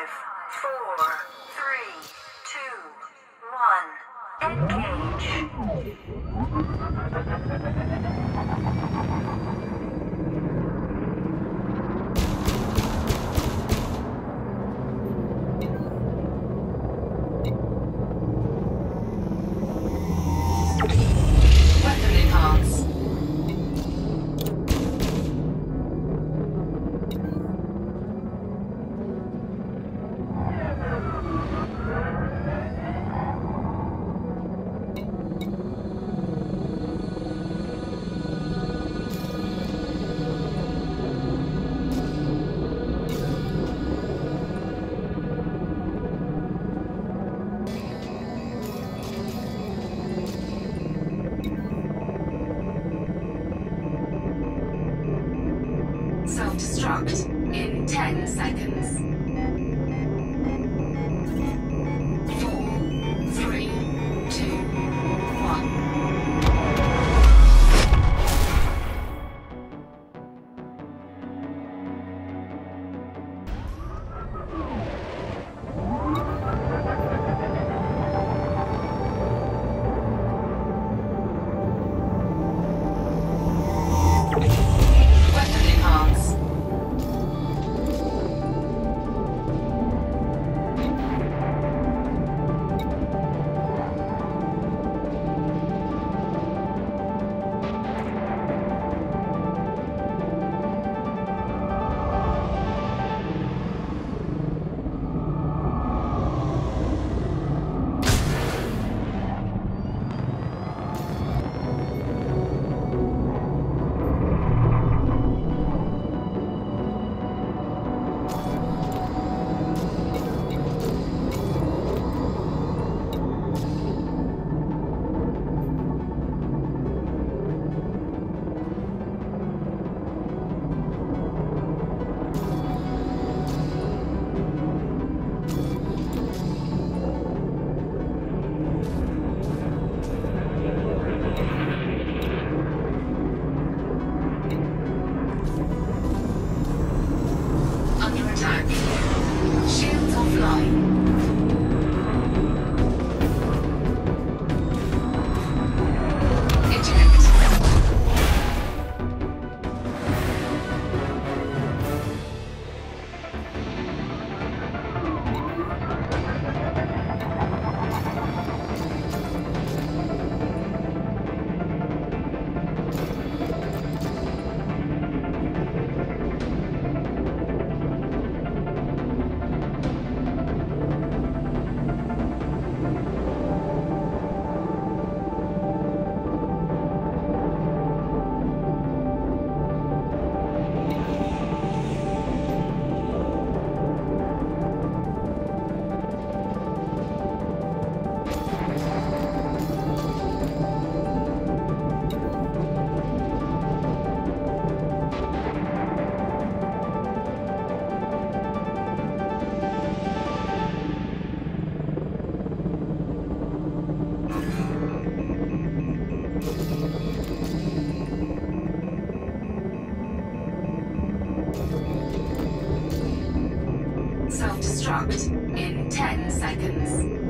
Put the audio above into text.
Five, four, three, two, one. Engage. Self-destruct in 10 seconds. In 10 seconds.